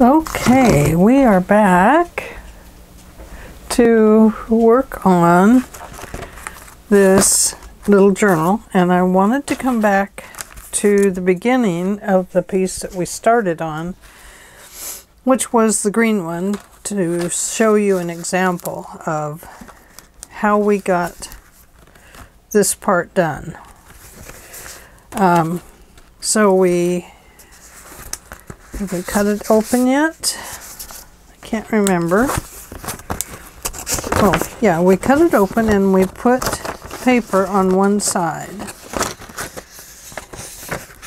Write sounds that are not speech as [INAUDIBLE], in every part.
Okay, we are back to work on this little journal and I wanted to come back to the beginning of the piece that we started on which was the green one to show you an example of how we got this part done. Um, so we have we cut it open yet? I can't remember. Oh, yeah, we cut it open and we put paper on one side.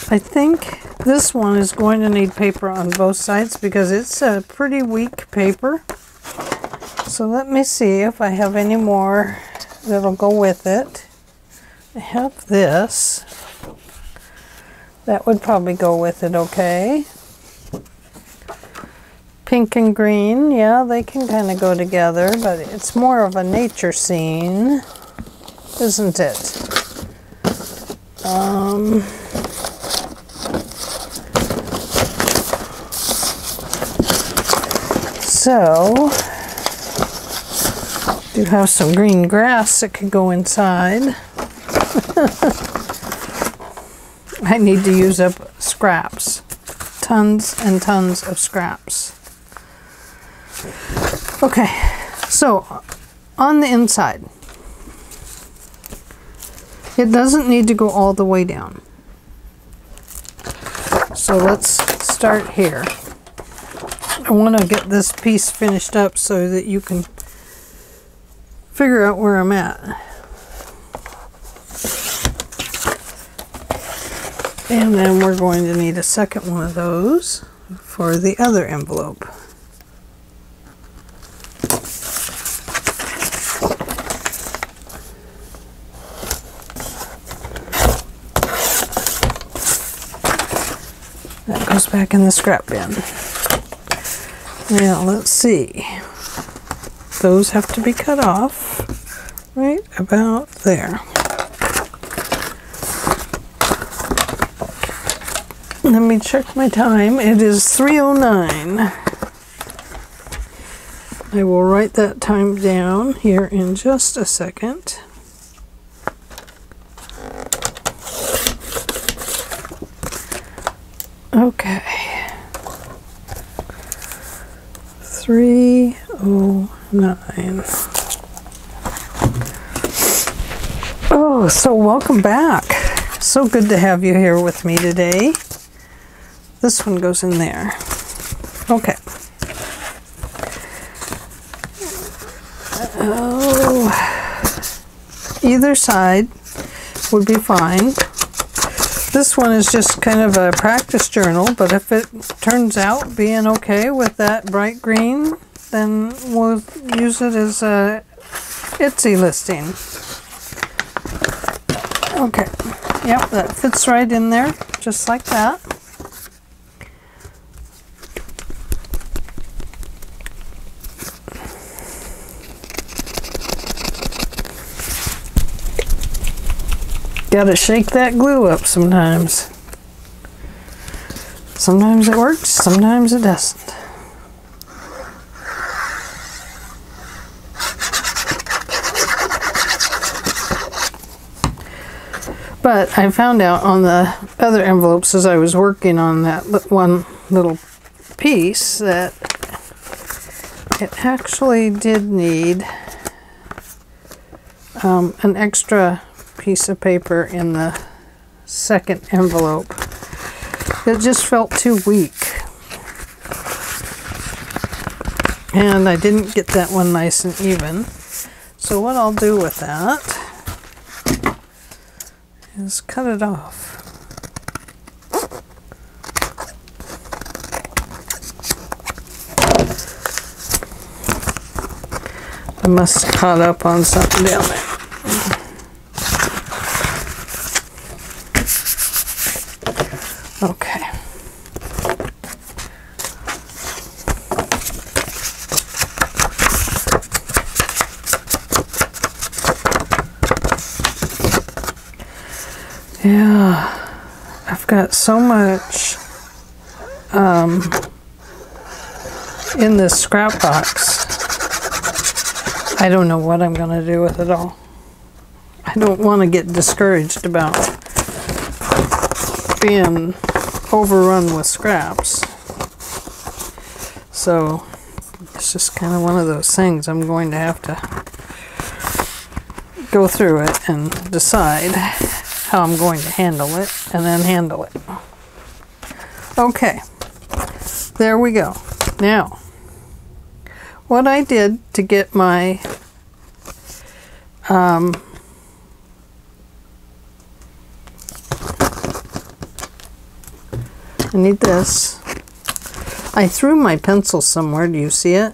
I think this one is going to need paper on both sides because it's a pretty weak paper. So let me see if I have any more that'll go with it. I have this. That would probably go with it okay. Pink and green, yeah, they can kind of go together, but it's more of a nature scene, isn't it? Um, so, do have some green grass that could go inside. [LAUGHS] I need to use up scraps. Tons and tons of scraps. Okay, so on the inside, it doesn't need to go all the way down. So let's start here. I want to get this piece finished up so that you can figure out where I'm at. And then we're going to need a second one of those for the other envelope. Back in the scrap bin. Now let's see. Those have to be cut off right about there. Let me check my time. It is 3.09. I will write that time down here in just a second. Okay. 309. Oh, so welcome back. So good to have you here with me today. This one goes in there. Okay. Oh, either side would be fine. This one is just kind of a practice journal, but if it turns out being okay with that bright green, then we'll use it as a Etsy listing. Okay, yep, that fits right in there, just like that. Gotta shake that glue up sometimes. Sometimes it works, sometimes it doesn't. But I found out on the other envelopes as I was working on that one little piece that it actually did need um, an extra piece of paper in the second envelope. It just felt too weak. And I didn't get that one nice and even. So what I'll do with that is cut it off. I must have caught up on something down there. Okay. Yeah, Got so much um, in this scrap box. I don't know what I'm going to do with it all. I don't want to get discouraged about being overrun with scraps. So it's just kind of one of those things I'm going to have to go through it and decide how I'm going to handle it and then handle it. Okay, there we go. Now, what I did to get my um, I need this. I threw my pencil somewhere. Do you see it?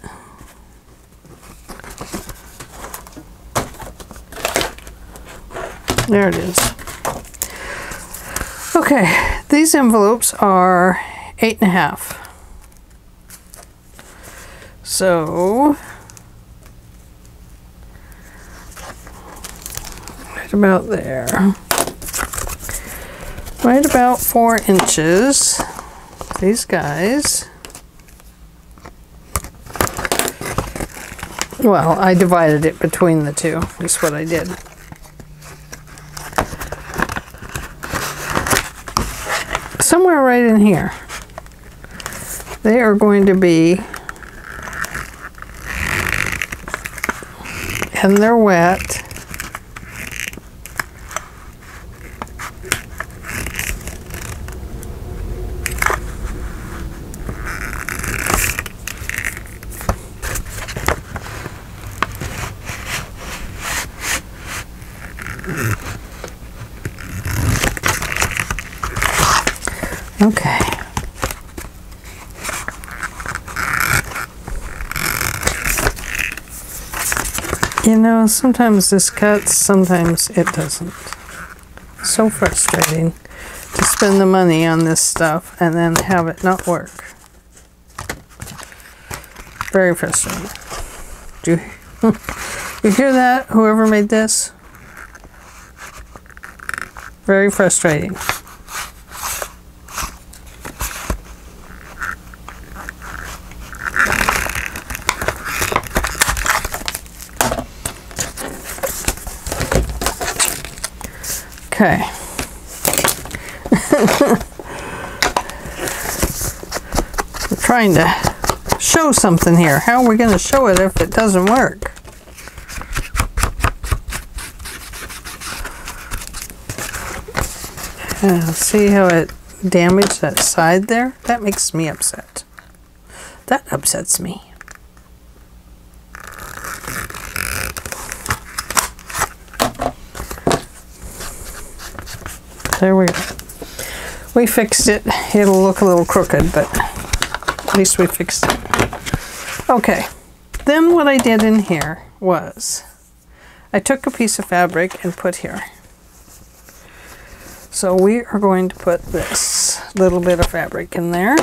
There it is. Okay, these envelopes are eight and a half. So, right about there. Right about four inches. These guys. Well, I divided it between the two, is what I did. Somewhere right in here, they are going to be, and they're wet, Okay. You know, sometimes this cuts, sometimes it doesn't. So frustrating to spend the money on this stuff and then have it not work. Very frustrating. Do you, [LAUGHS] you hear that? Whoever made this? Very frustrating. Okay. We're [LAUGHS] trying to show something here. How are we going to show it if it doesn't work? Uh, see how it damaged that side there? That makes me upset. That upsets me. There we go. We fixed it. It'll look a little crooked, but at least we fixed it. Okay. Then what I did in here was I took a piece of fabric and put here. So we are going to put this little bit of fabric in there.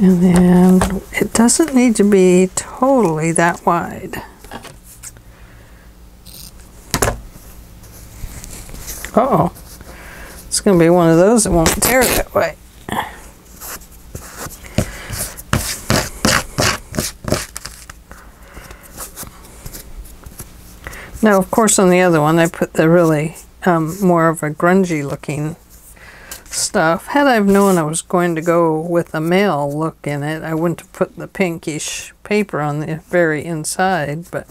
And then it doesn't need to be totally that wide. Uh oh It's going to be one of those that won't tear that way. Now, of course, on the other one, I put the really um, more of a grungy looking stuff. Had I known I was going to go with a male look in it, I wouldn't have put the pinkish paper on the very inside, but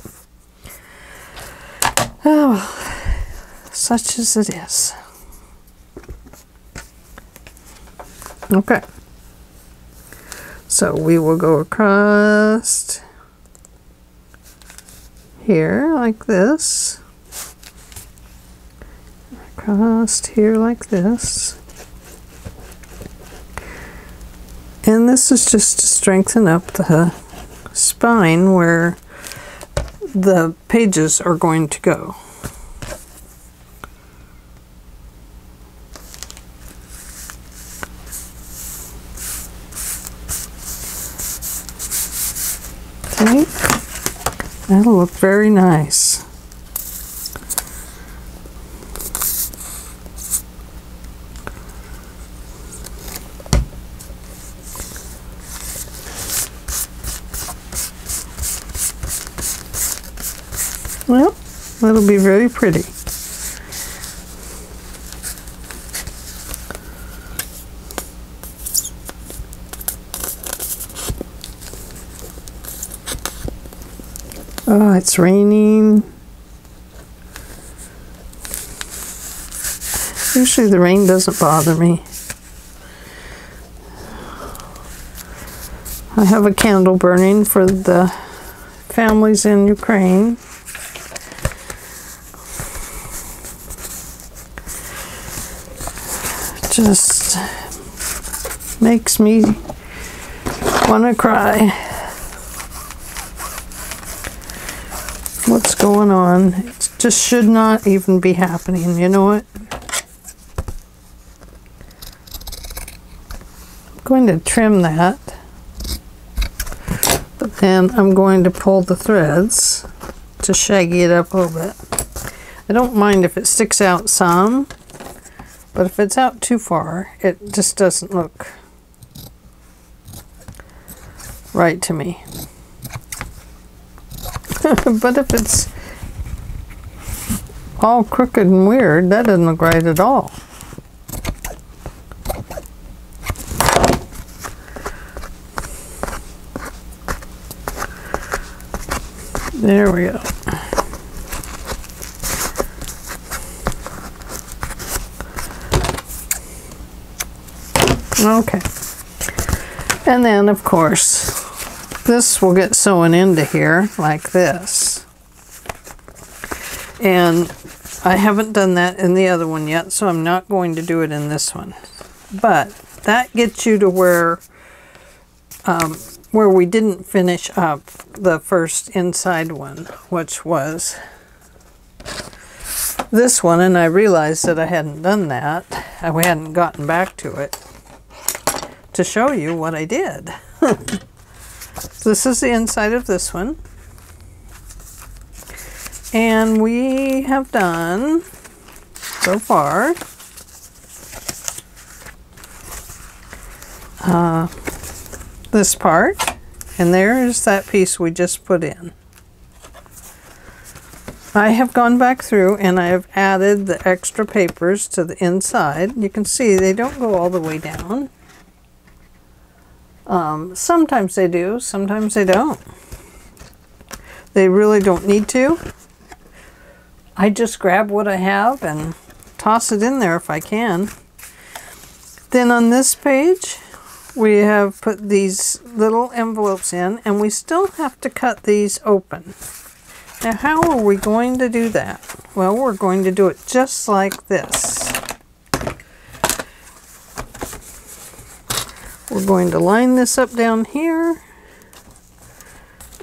oh, such as it is. Okay. So we will go across here like this. Across here like this. And this is just to strengthen up the spine where the pages are going to go. Okay. That'll look very nice. Well, that'll be very pretty. Oh, it's raining. Usually the rain doesn't bother me. I have a candle burning for the families in Ukraine. Just makes me want to cry. What's going on? It just should not even be happening. You know what? I'm going to trim that. But then I'm going to pull the threads to shaggy it up a little bit. I don't mind if it sticks out some, but if it's out too far, it just doesn't look right to me. [LAUGHS] but if it's all crooked and weird, that doesn't look right at all. There we go. Okay. And then, of course, this will get sewn into here like this. And I haven't done that in the other one yet, so I'm not going to do it in this one. But that gets you to where um, where we didn't finish up the first inside one, which was this one, and I realized that I hadn't done that. We hadn't gotten back to it to show you what I did. [LAUGHS] this is the inside of this one. And we have done, so far, uh, this part. And there's that piece we just put in. I have gone back through and I have added the extra papers to the inside. You can see they don't go all the way down. Um, sometimes they do, sometimes they don't. They really don't need to. I just grab what I have and toss it in there if I can. Then on this page, we have put these little envelopes in and we still have to cut these open. Now how are we going to do that? Well, we're going to do it just like this. We're going to line this up down here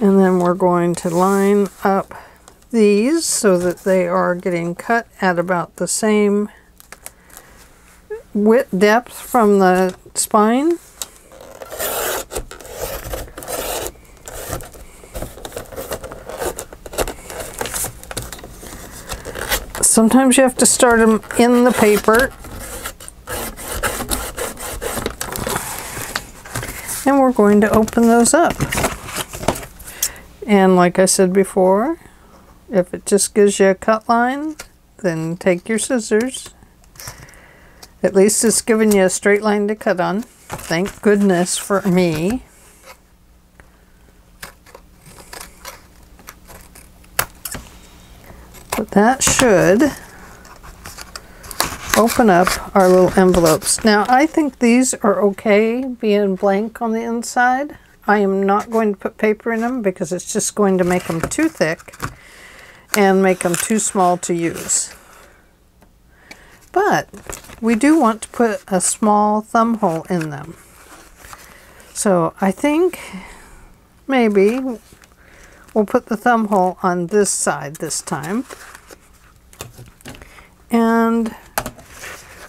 and then we're going to line up these so that they are getting cut at about the same width depth from the spine. Sometimes you have to start them in the paper. And we're going to open those up. And like I said before, if it just gives you a cut line, then take your scissors. At least it's giving you a straight line to cut on. Thank goodness for me. But that should open up our little envelopes. Now I think these are okay being blank on the inside. I am not going to put paper in them because it's just going to make them too thick and make them too small to use. But we do want to put a small thumb hole in them. So I think maybe We'll put the thumb hole on this side this time. And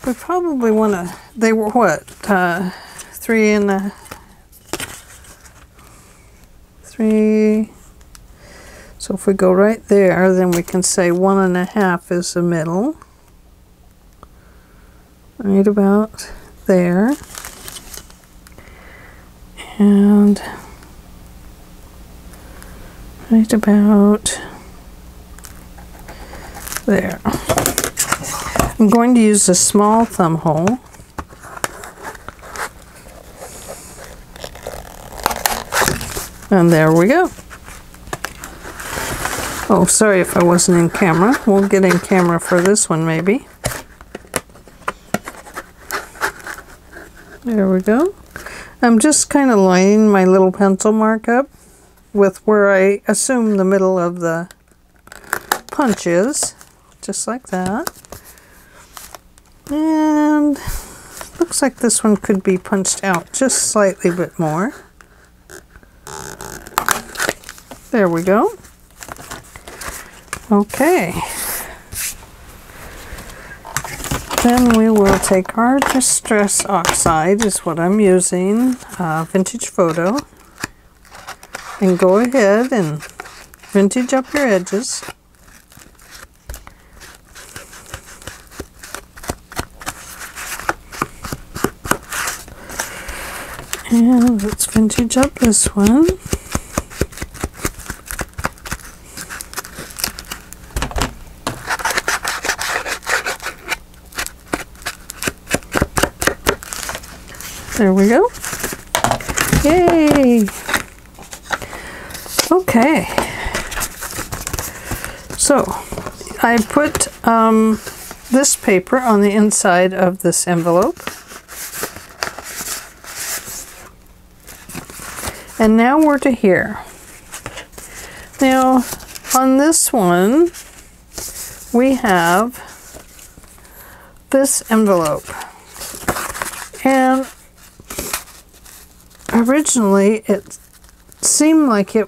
we probably want to, they were what, uh, three and a, three. So if we go right there, then we can say one and a half is the middle. Right about there. And right about there. I'm going to use a small thumb hole. And there we go. Oh, sorry if I wasn't in camera. We'll get in camera for this one maybe. There we go. I'm just kind of lining my little pencil mark up with where I assume the middle of the punch is. Just like that. And looks like this one could be punched out just slightly bit more. There we go. Okay. Then we will take our Distress Oxide, is what I'm using, uh, Vintage Photo, and go ahead and vintage up your edges. And let's vintage up this one. There we go. Yay! Okay. So, I put um, this paper on the inside of this envelope. And now we're to here. Now, on this one, we have this envelope. And originally it seemed like it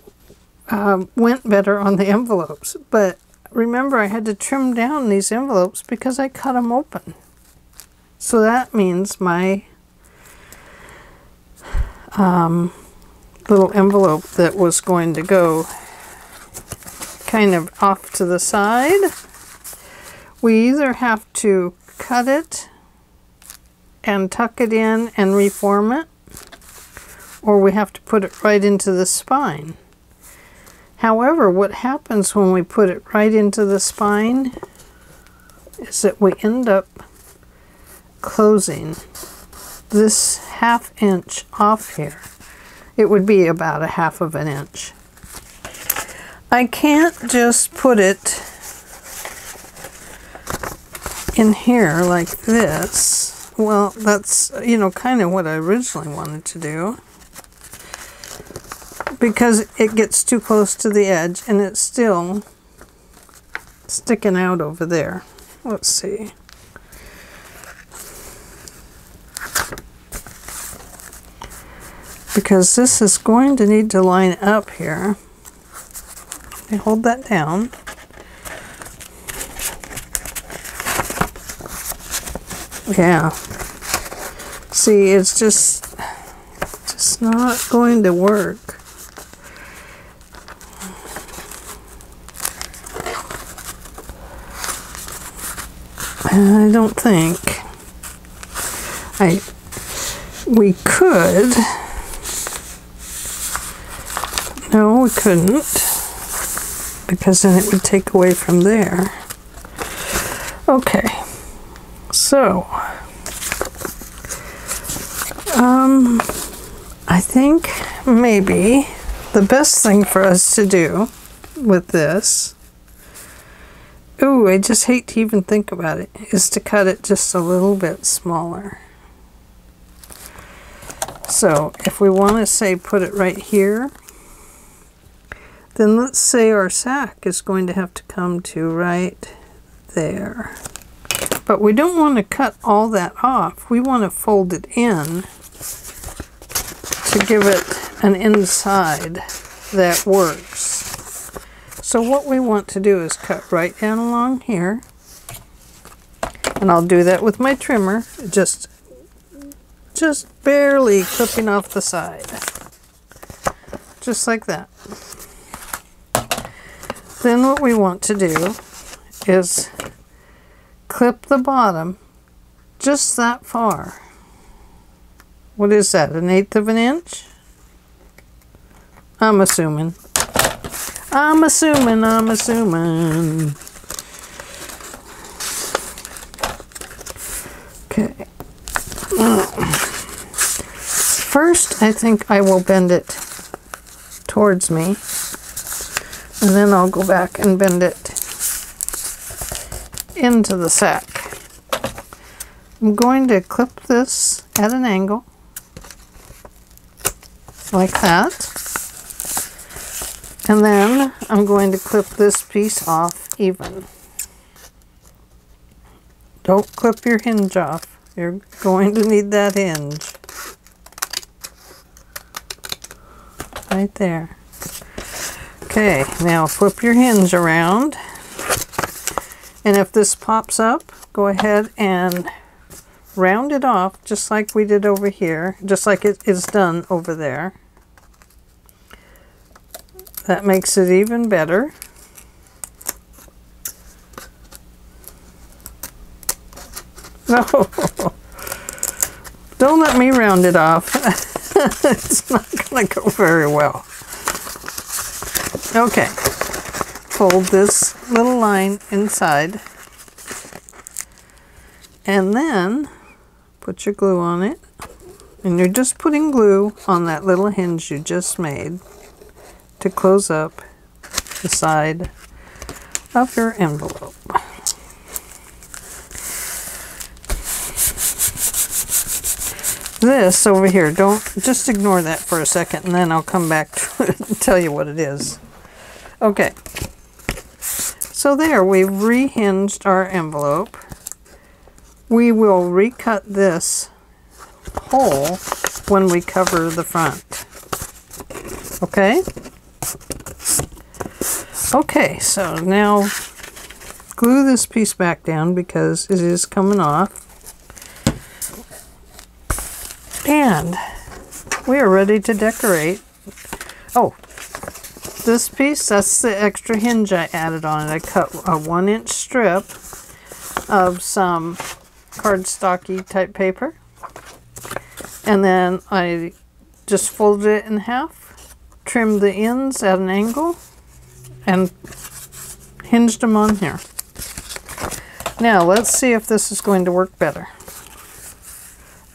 uh, went better on the envelopes, but remember I had to trim down these envelopes because I cut them open. So that means my um, little envelope that was going to go kind of off to the side, we either have to cut it and tuck it in and reform it, or we have to put it right into the spine. However, what happens when we put it right into the spine is that we end up closing this half inch off here. It would be about a half of an inch. I can't just put it in here like this. Well, that's, you know, kind of what I originally wanted to do because it gets too close to the edge and it's still sticking out over there. Let's see. Because this is going to need to line up here. I hold that down. Yeah. See, it's just just not going to work. I don't think. I we could. We couldn't. Because then it would take away from there. Okay. So um I think maybe the best thing for us to do with this Ooh, I just hate to even think about it, is to cut it just a little bit smaller. So if we want to say put it right here, then let's say our sack is going to have to come to right there. But we don't want to cut all that off. We want to fold it in to give it an inside that works. So what we want to do is cut right down along here. And I'll do that with my trimmer, just, just barely clipping off the side. just like that. Then what we want to do is clip the bottom just that far. What is that, an eighth of an inch? I'm assuming. I'm assuming, I'm assuming. Okay. First, I think I will bend it towards me. And then I'll go back and bend it into the sack. I'm going to clip this at an angle like that. And then I'm going to clip this piece off even. Don't clip your hinge off. You're going to need that hinge. Right there. Okay, now flip your hinge around. And if this pops up, go ahead and round it off just like we did over here, just like it is done over there. That makes it even better. [LAUGHS] No, don't let me round it off. [LAUGHS] it's not going to go very well. Okay, fold this little line inside and then put your glue on it and you're just putting glue on that little hinge you just made to close up the side of your envelope. This over here, don't just ignore that for a second and then I'll come back [LAUGHS] to tell you what it is. Okay. So there, we've rehinged our envelope. We will recut this hole when we cover the front. Okay? Okay, so now glue this piece back down because it is coming off. And we are ready to decorate. Oh, this piece, that's the extra hinge I added on it. I cut a one inch strip of some cardstocky type paper. And then I just folded it in half, trimmed the ends at an angle, and hinged them on here. Now let's see if this is going to work better.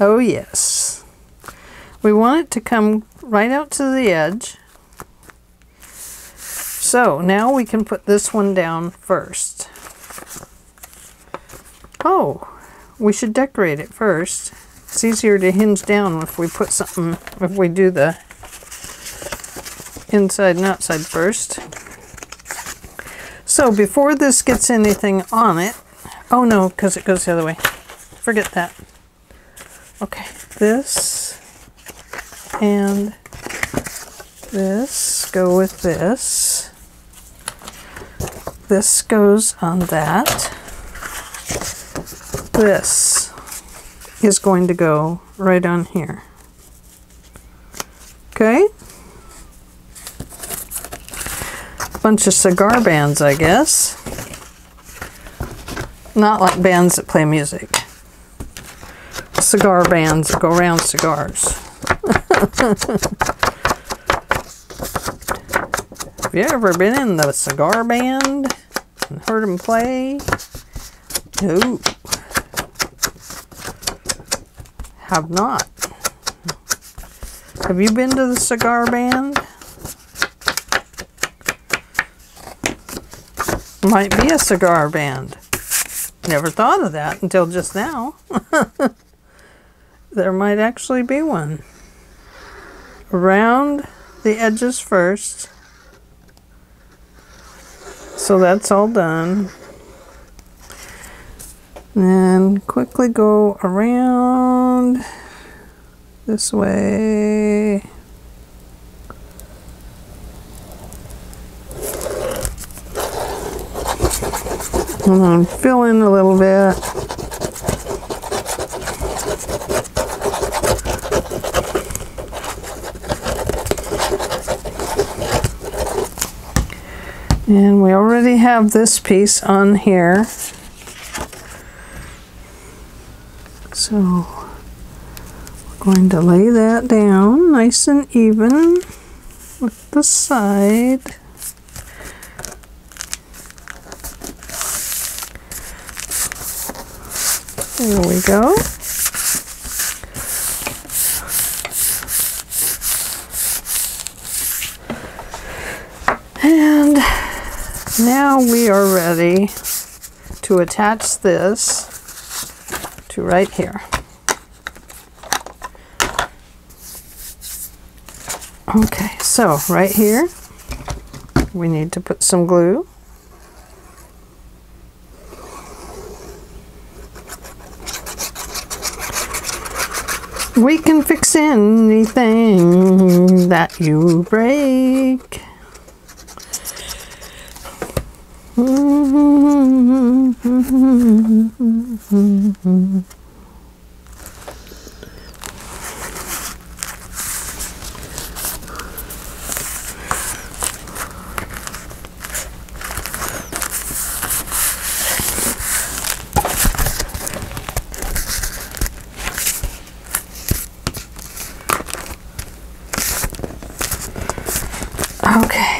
Oh yes. We want it to come right out to the edge so now we can put this one down first. Oh, we should decorate it first. It's easier to hinge down if we put something, if we do the inside and outside first. So before this gets anything on it, oh no, because it goes the other way. Forget that. Okay, this and this go with this this goes on that. This is going to go right on here. Okay? Bunch of cigar bands, I guess. Not like bands that play music. Cigar bands go around cigars. [LAUGHS] Have you ever been in the cigar band and heard them play? No. Have not. Have you been to the cigar band? Might be a cigar band. Never thought of that until just now. [LAUGHS] there might actually be one. Around the edges first so that's all done. And quickly go around this way. And fill in a little bit. And we already have this piece on here. So we're going to lay that down nice and even with the side. There we go. Now we are ready to attach this to right here. Okay, so right here, we need to put some glue. We can fix anything that you break. Okay,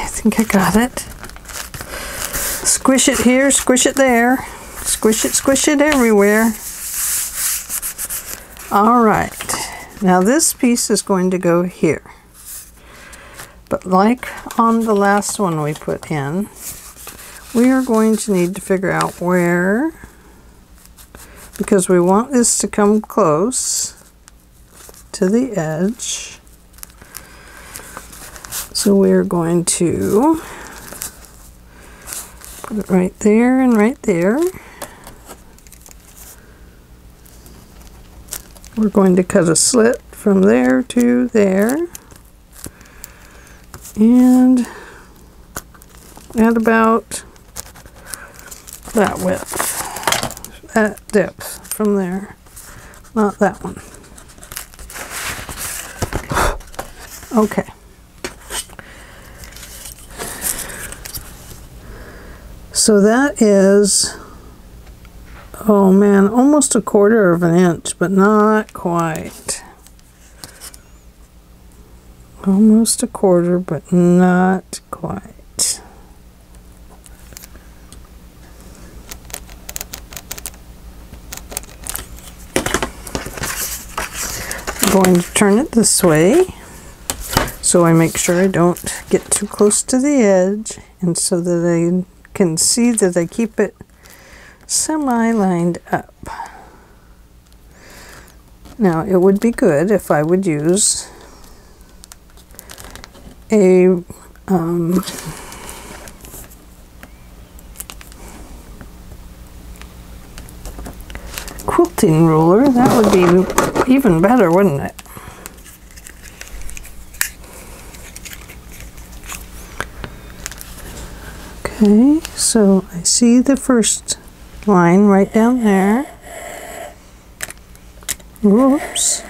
I think I got it. Squish it here, squish it there. Squish it, squish it everywhere. All right, now this piece is going to go here. But like on the last one we put in, we are going to need to figure out where, because we want this to come close to the edge. So we're going to put it right there and right there. We're going to cut a slit from there to there. And at about that width, that depth from there. Not that one. [GASPS] Okay. So that is, oh man, almost a quarter of an inch, but not quite. Almost a quarter, but not quite. I'm going to turn it this way so I make sure I don't get too close to the edge and so that I can see that I keep it semi lined up. Now it would be good if I would use a um, quilting ruler. That would be even better, wouldn't it? Okay, so I see the first line right down there. Whoops.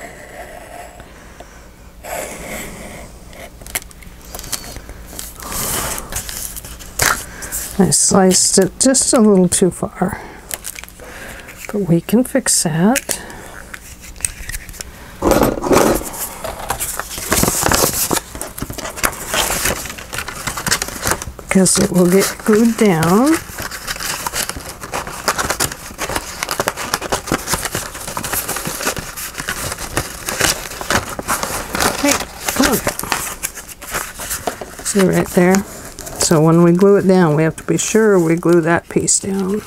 I sliced it just a little too far, but we can fix that. Because it will get glued down. Hey, come on. See right there? So when we glue it down, we have to be sure we glue that piece down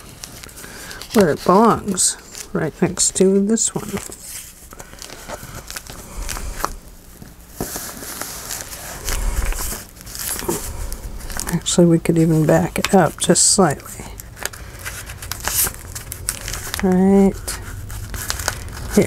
where it belongs, right next to this one. Actually, we could even back it up just slightly. Right here.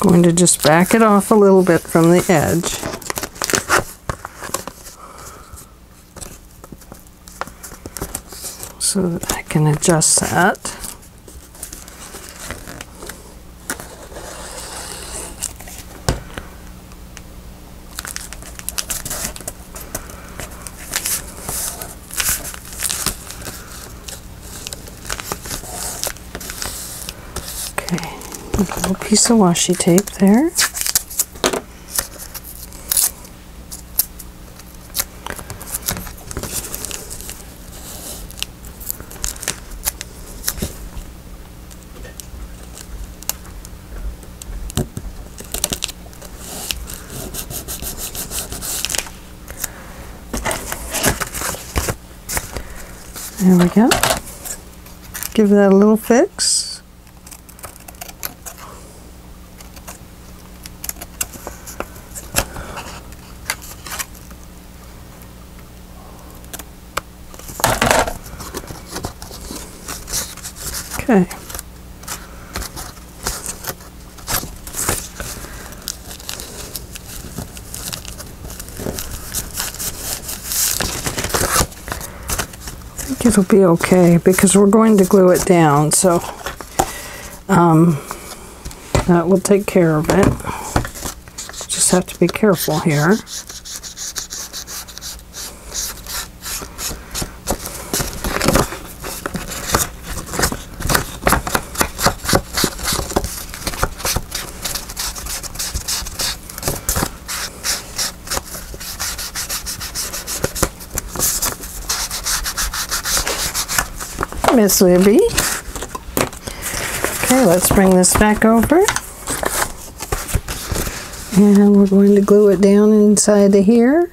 Going to just back it off a little bit from the edge. So that I can adjust that. A little piece of washi tape there. There we go. Give that a little fix. Okay. I it'll be okay because we're going to glue it down, so um, that will take care of it. Just have to be careful here. Libby. Okay, let's bring this back over. And we're going to glue it down inside of here.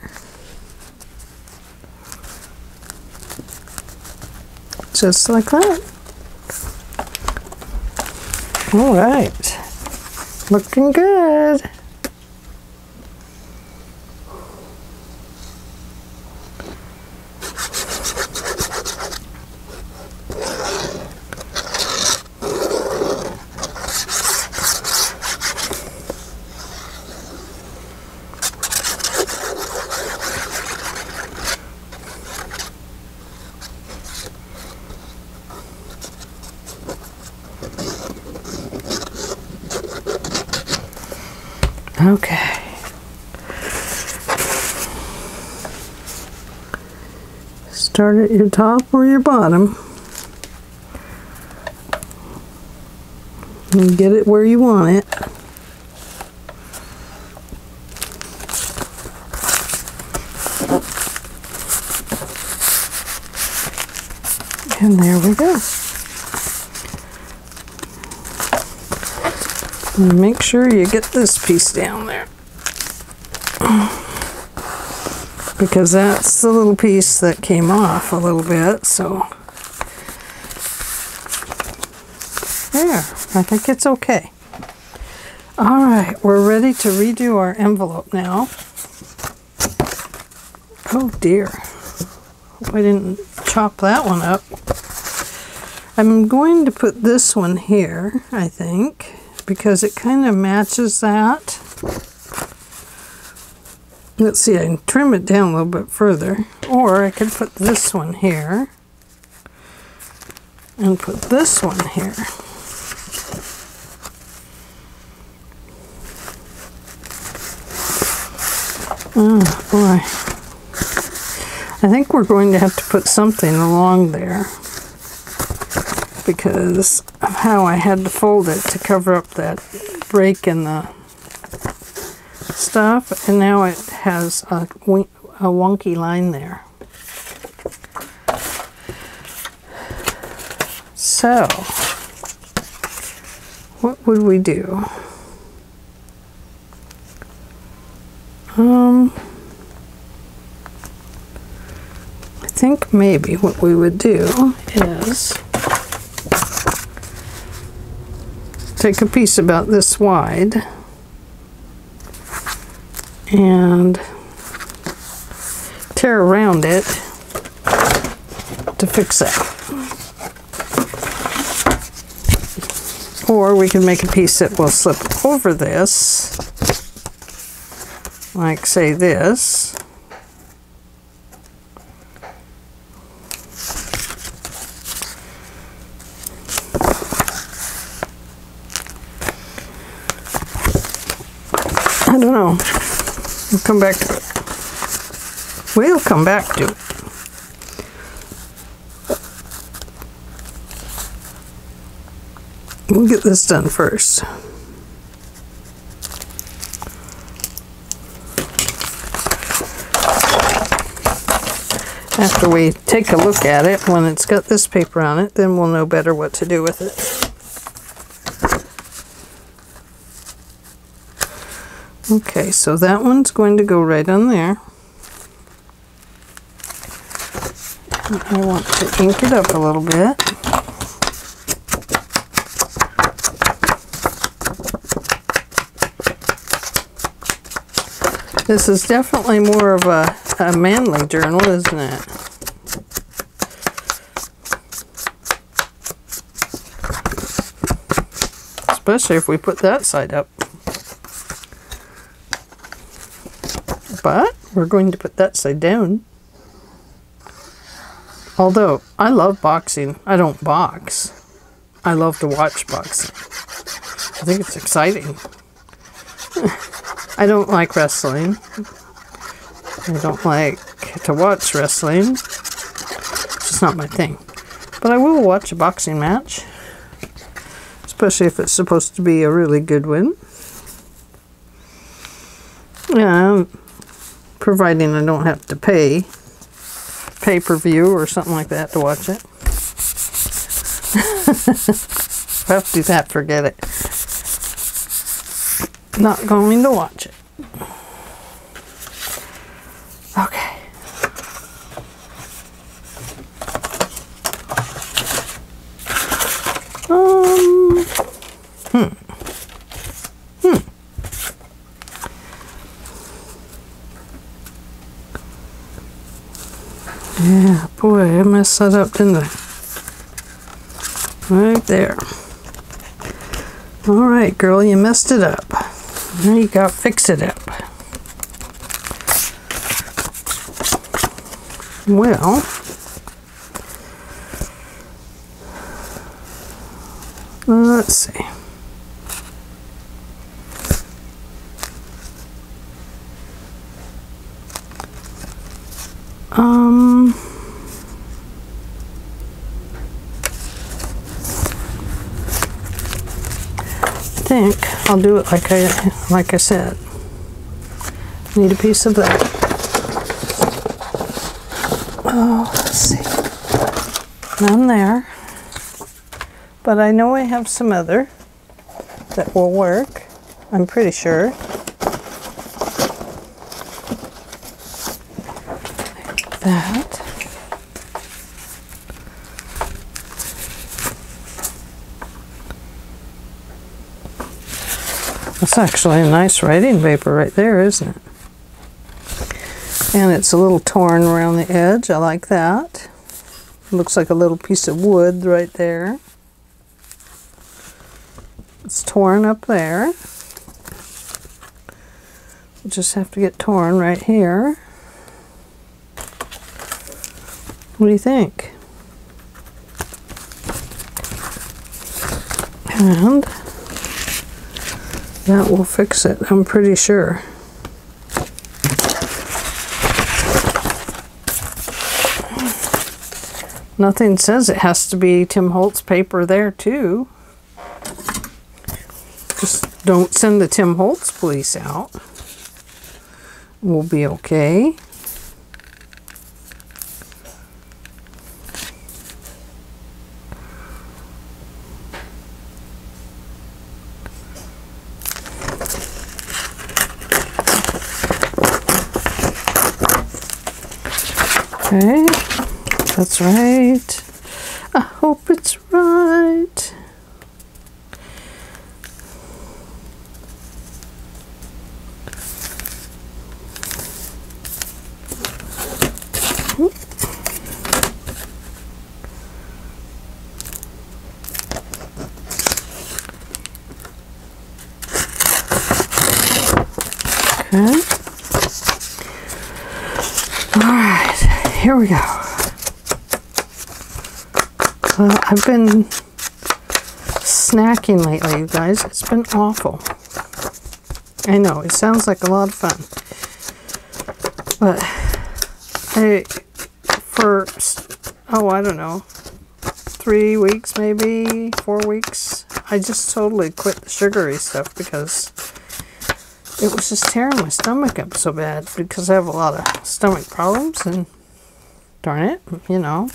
Just like that. All right. Looking good. Okay. Start at your top or your bottom. And get it where you want it. And there we go. Make sure you get this piece down there. [CLEARS THROAT] Because that's the little piece that came off a little bit, so. There, I think it's okay. All right, we're ready to redo our envelope now. Oh dear. I didn't chop that one up. I'm going to put this one here, I think because it kind of matches that. Let's see, I can trim it down a little bit further. Or I could put this one here. And put this one here. Oh boy. I think we're going to have to put something along there because of how I had to fold it to cover up that break in the stuff and now it has a, a wonky line there. So, what would we do? Um, I think maybe what we would do is take a piece about this wide and tear around it to fix that. Or we can make a piece that will slip over this, like say this. I don't know. We'll come back to it. We'll come back to it. We'll get this done first. After we take a look at it, when it's got this paper on it, then we'll know better what to do with it. Okay, so that one's going to go right on there. I want to ink it up a little bit. This is definitely more of a, a manly journal, isn't it? Especially if we put that side up. But we're going to put that side down. Although I love boxing, I don't box. I love to watch boxing. I think it's exciting. [LAUGHS] I don't like wrestling. I don't like to watch wrestling. It's just not my thing. But I will watch a boxing match. Especially if it's supposed to be a really good one. Yeah, um, providing I don't have to pay pay-per-view or something like that to watch it. [LAUGHS] I have to do that, forget it. Not going to watch it. Okay. Um, hmm. Hmm. Yeah, boy, I messed that up, didn't I? Right there. All right, girl, you messed it up. Now you got fix it up. Well, let's see. Um, I think I'll do it like I like I said. Need a piece of that. Oh, let's see. None there. But I know I have some other that will work. I'm pretty sure. That. That's actually a nice writing paper right there, isn't it? And it's a little torn around the edge. I like that. Looks like a little piece of wood right there. It's torn up there. We'll just have to get torn right here. What do you think? And that will fix it, I'm pretty sure. Nothing says it has to be Tim Holtz paper there too. Just don't send the Tim Holtz police out. We'll be okay. Okay, that's right. I hope it's right. Hmm. Okay. All right, here we go. Uh, I've been snacking lately, you guys. It's been awful. I know, it sounds like a lot of fun. But I, for, oh, I don't know, three weeks maybe, four weeks, I just totally quit the sugary stuff because it was just tearing my stomach up so bad because I have a lot of stomach problems and darn it, you know,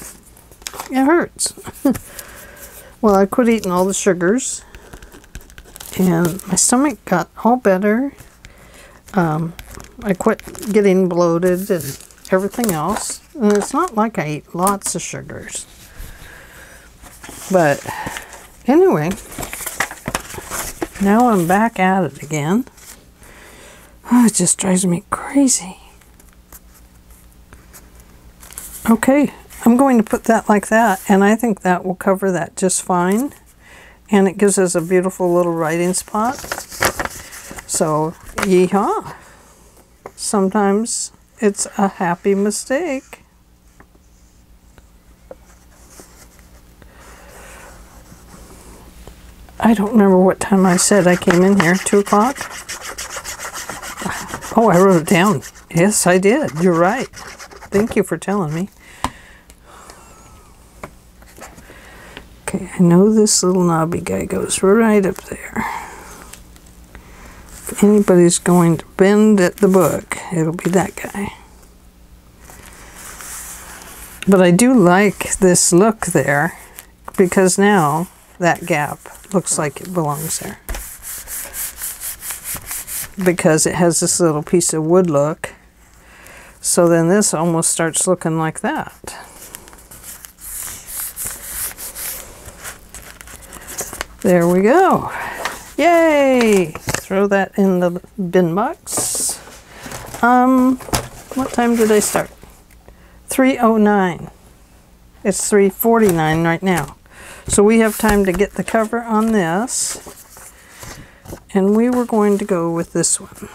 it hurts. [LAUGHS] well, I quit eating all the sugars and my stomach got all better. Um, I quit getting bloated and everything else. And it's not like I eat lots of sugars. But anyway, now I'm back at it again. Oh, [SIGHS] it just drives me crazy. Okay, I'm going to put that like that, and I think that will cover that just fine. And it gives us a beautiful little writing spot. So, yeehaw. Sometimes it's a happy mistake. I don't remember what time I said I came in here. Two o'clock? Oh, I wrote it down. Yes, I did. You're right. Thank you for telling me. Okay, I know this little knobby guy goes right up there. If anybody's going to bend at the book, it'll be that guy. But I do like this look there because now that gap looks like it belongs there. Because it has this little piece of wood look. So then this almost starts looking like that. There we go. Yay! Throw that in the bin box. Um, what time did I start? 309. It's 349 right now. So we have time to get the cover on this. And we were going to go with this one.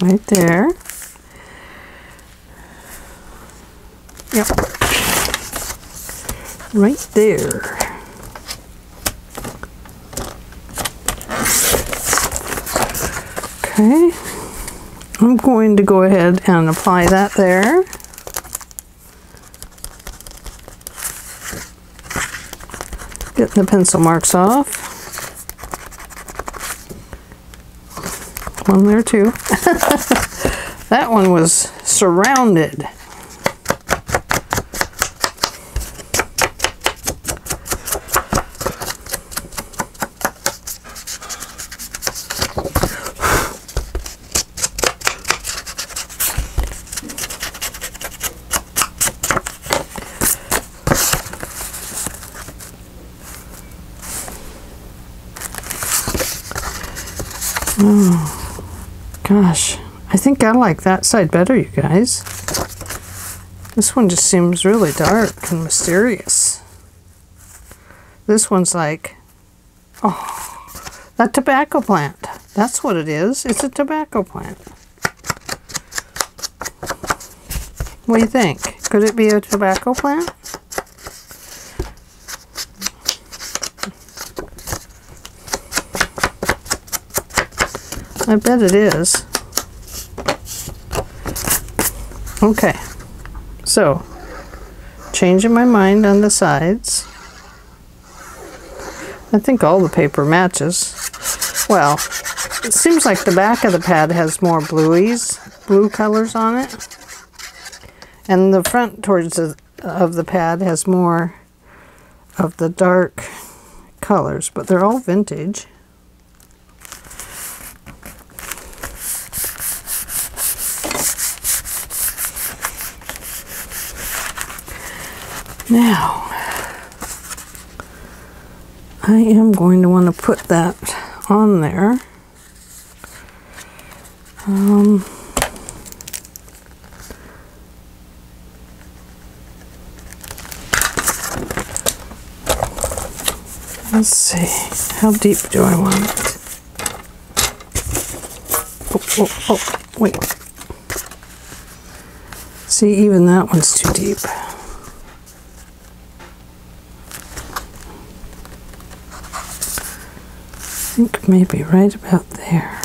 Right there. Yep. Right there. Okay. I'm going to go ahead and apply that there. Getting the pencil marks off. One there too. [LAUGHS] that one was surrounded. Oh, gosh. I think I like that side better, you guys. This one just seems really dark and mysterious. This one's like, oh, that tobacco plant. That's what it is. It's a tobacco plant. What do you think? Could it be a tobacco plant? I bet it is. Okay, so changing my mind on the sides. I think all the paper matches. Well, it seems like the back of the pad has more blueies, blue colors on it. And the front towards the, of the pad has more of the dark colors, but they're all vintage. Now, I am going to want to put that on there. Um, let's see, how deep do I want it? Oh, oh, oh, wait. See, even that one's too deep. Think maybe right about there.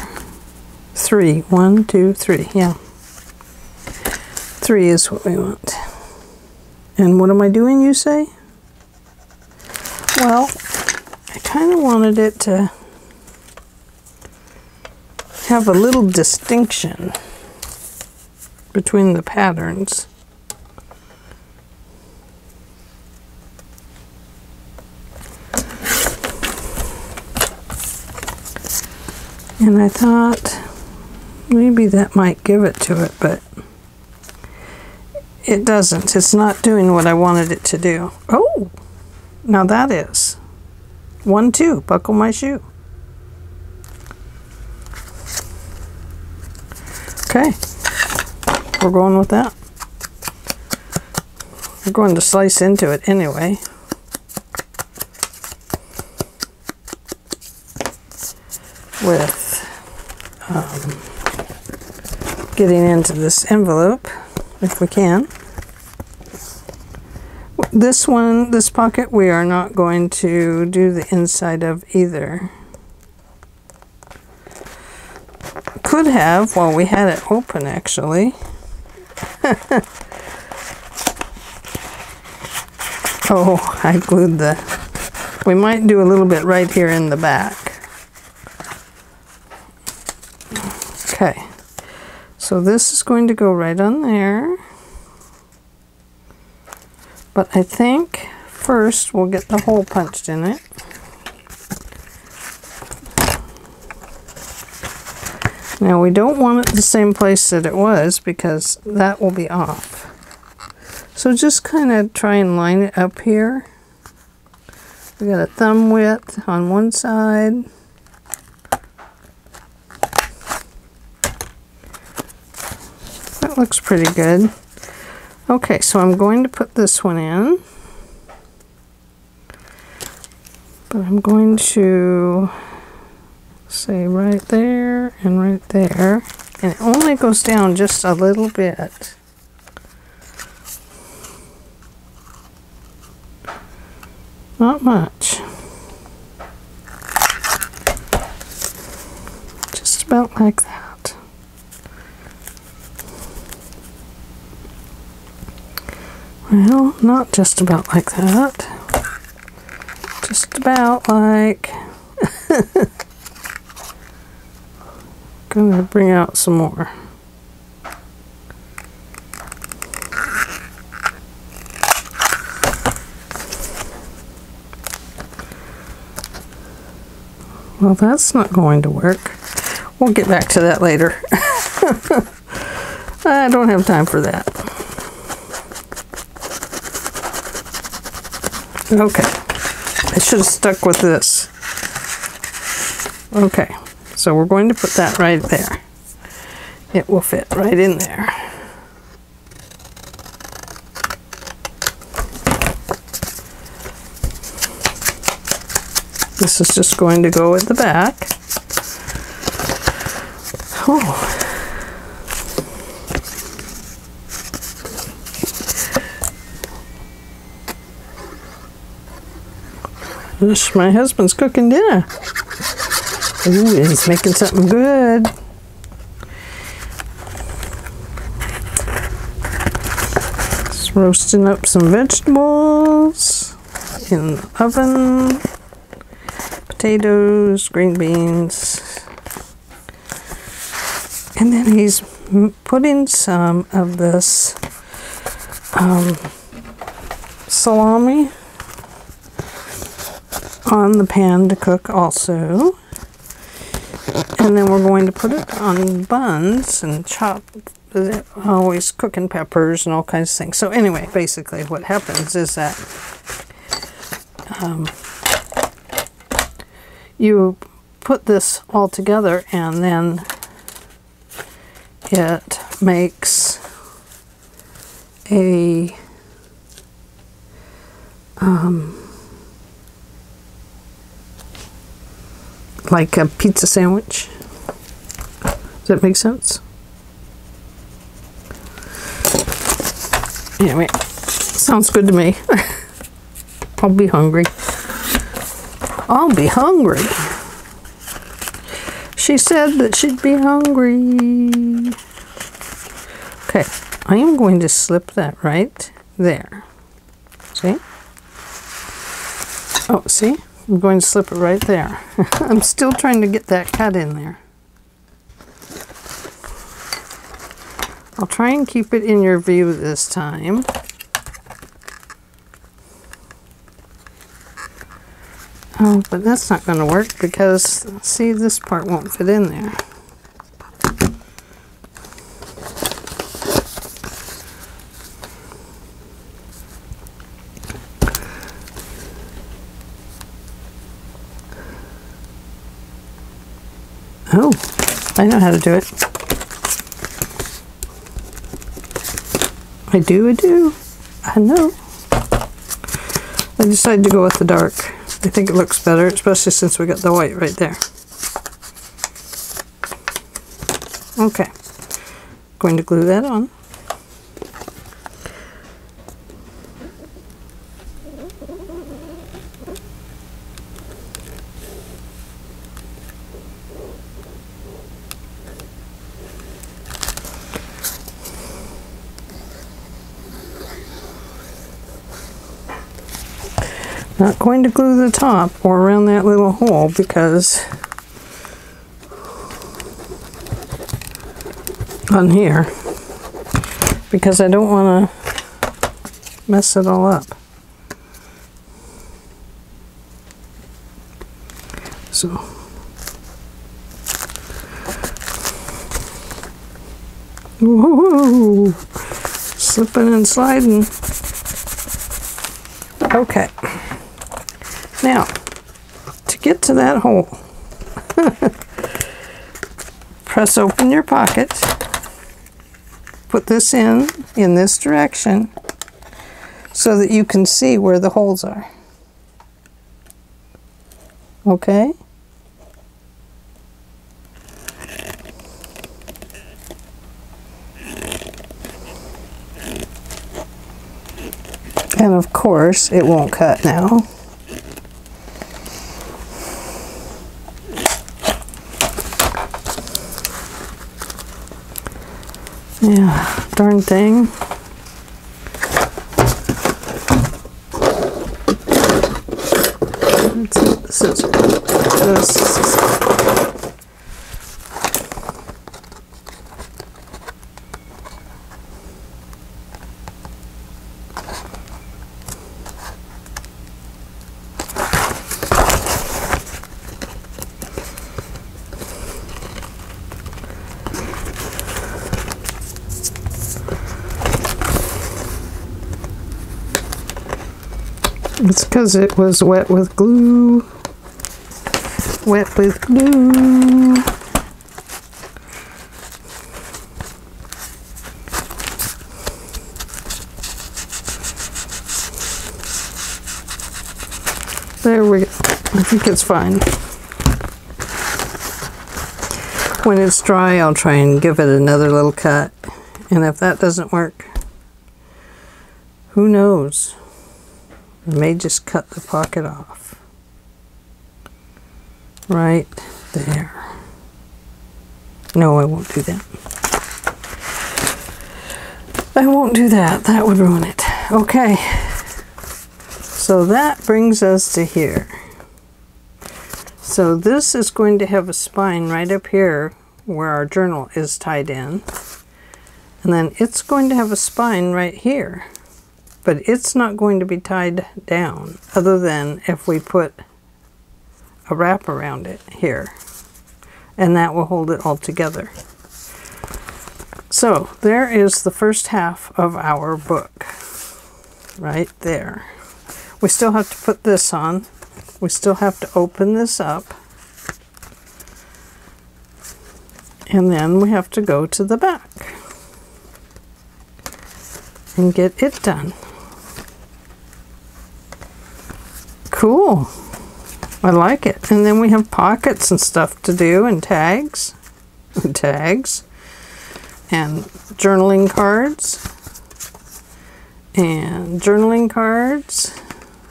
Three. One, two, three. Yeah. Three is what we want. And what am I doing, you say? Well, I kind of wanted it to have a little distinction between the patterns. And I thought maybe that might give it to it, but it doesn't. It's not doing what I wanted it to do. Oh, now that is. One, two, buckle my shoe. Okay, we're going with that. We're going to slice into it anyway. With um, getting into this envelope if we can. This one, this pocket, we are not going to do the inside of either. Could have while we had it open actually. [LAUGHS] oh, I glued the, we might do a little bit right here in the back. Okay, so this is going to go right on there. But I think first we'll get the hole punched in it. Now we don't want it the same place that it was because that will be off. So just kind of try and line it up here. We got a thumb width on one side. Looks pretty good. Okay, so I'm going to put this one in. But I'm going to say right there and right there. And it only goes down just a little bit. Not much. Just about like that. Well, not just about like that. Just about like... [LAUGHS] Gonna bring out some more. Well, that's not going to work. We'll get back to that later. [LAUGHS] I don't have time for that. Okay. I should have stuck with this. Okay. So we're going to put that right there. It will fit right in there. This is just going to go at the back. Oh, my husband's cooking dinner. Ooh, he's making something good. He's roasting up some vegetables in the oven. Potatoes, green beans. And then he's putting some of this um, salami on the pan to cook also. And then we're going to put it on buns and chop, always cooking peppers and all kinds of things. So anyway, basically what happens is that um, you put this all together and then it makes a um, like a pizza sandwich. Does that make sense? Anyway, sounds good to me. [LAUGHS] I'll be hungry. I'll be hungry. She said that she'd be hungry. Okay, I am going to slip that right there. See? Oh, see? I'm going to slip it right there. [LAUGHS] I'm still trying to get that cut in there. I'll try and keep it in your view this time. Oh, but that's not going to work because, see, this part won't fit in there. Oh, I know how to do it. I do, I do. I know. I decided to go with the dark. I think it looks better, especially since we got the white right there. Okay. Going to glue that on. Not going to glue the top or around that little hole because on here because I don't want to mess it all up. So Whoa, slipping and sliding. Okay. Now, to get to that hole, [LAUGHS] press open your pocket, put this in, in this direction, so that you can see where the holes are. Okay? And of course, it won't cut now. Yeah, darn thing. This is, this is It's because it was wet with glue. Wet with glue. There we go. I think it's fine. When it's dry, I'll try and give it another little cut. And if that doesn't work, who knows? I may just cut the pocket off. Right there. No, I won't do that. I won't do that. That would ruin it. Okay. So that brings us to here. So this is going to have a spine right up here where our journal is tied in. And then it's going to have a spine right here but it's not going to be tied down other than if we put a wrap around it here and that will hold it all together. So there is the first half of our book right there. We still have to put this on. We still have to open this up. And then we have to go to the back and get it done. Cool. I like it. And then we have pockets and stuff to do and tags. And [LAUGHS] tags. And journaling cards. And journaling cards.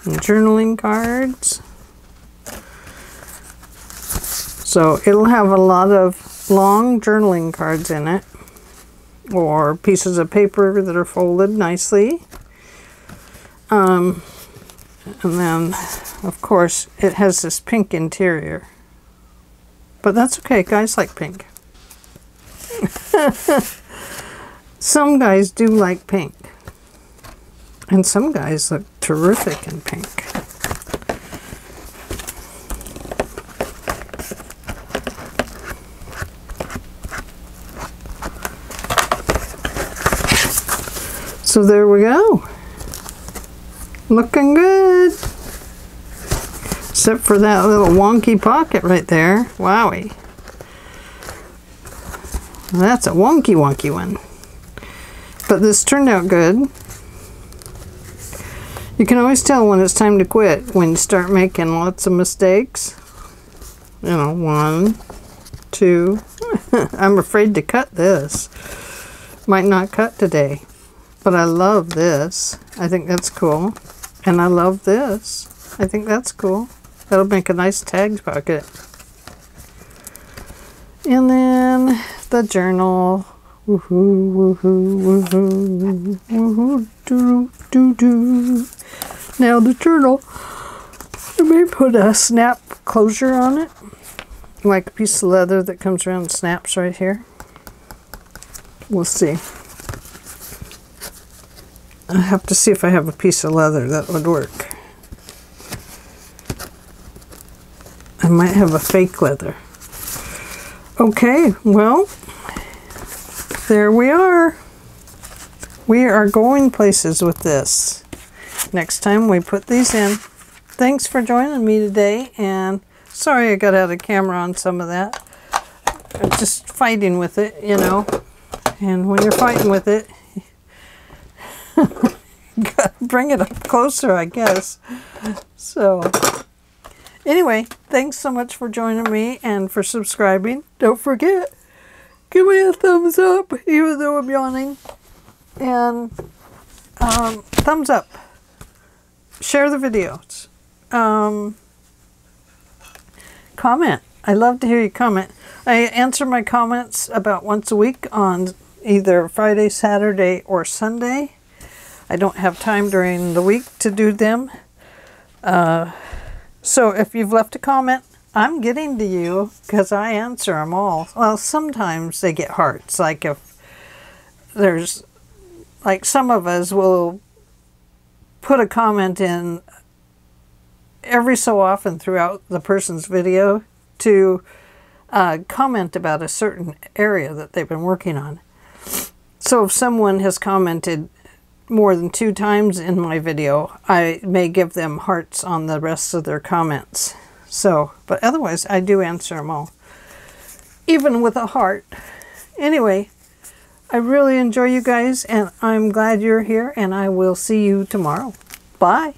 And journaling cards. So it'll have a lot of long journaling cards in it. Or pieces of paper that are folded nicely. Um, and then, of course, it has this pink interior. But that's okay. Guys like pink. [LAUGHS] some guys do like pink. And some guys look terrific in pink. So there we go. Looking good. Except for that little wonky pocket right there. Wowie. That's a wonky wonky one. But this turned out good. You can always tell when it's time to quit when you start making lots of mistakes. You know, one, two. [LAUGHS] I'm afraid to cut this. Might not cut today. But I love this. I think that's cool. And I love this. I think that's cool. That'll make a nice tag pocket. And then the journal. Woohoo, woohoo, woohoo, woohoo, doo doo doo. Now the journal. I may put a snap closure on it. Like a piece of leather that comes around and snaps right here. We'll see. I have to see if I have a piece of leather that would work. I might have a fake leather. Okay, well, there we are. We are going places with this. Next time we put these in. Thanks for joining me today, and sorry I got out of camera on some of that. I'm just fighting with it, you know. And when you're fighting with it, [LAUGHS] bring it up closer, I guess. So, anyway, thanks so much for joining me and for subscribing. Don't forget, give me a thumbs up, even though I'm yawning. And um, thumbs up. Share the videos. Um, comment. I love to hear you comment. I answer my comments about once a week on either Friday, Saturday, or Sunday. I don't have time during the week to do them. Uh, so if you've left a comment, I'm getting to you because I answer them all. Well, sometimes they get hearts. Like if there's, like some of us will put a comment in every so often throughout the person's video to uh, comment about a certain area that they've been working on. So if someone has commented more than two times in my video, I may give them hearts on the rest of their comments. So, but otherwise, I do answer them all, even with a heart. Anyway, I really enjoy you guys, and I'm glad you're here, and I will see you tomorrow. Bye.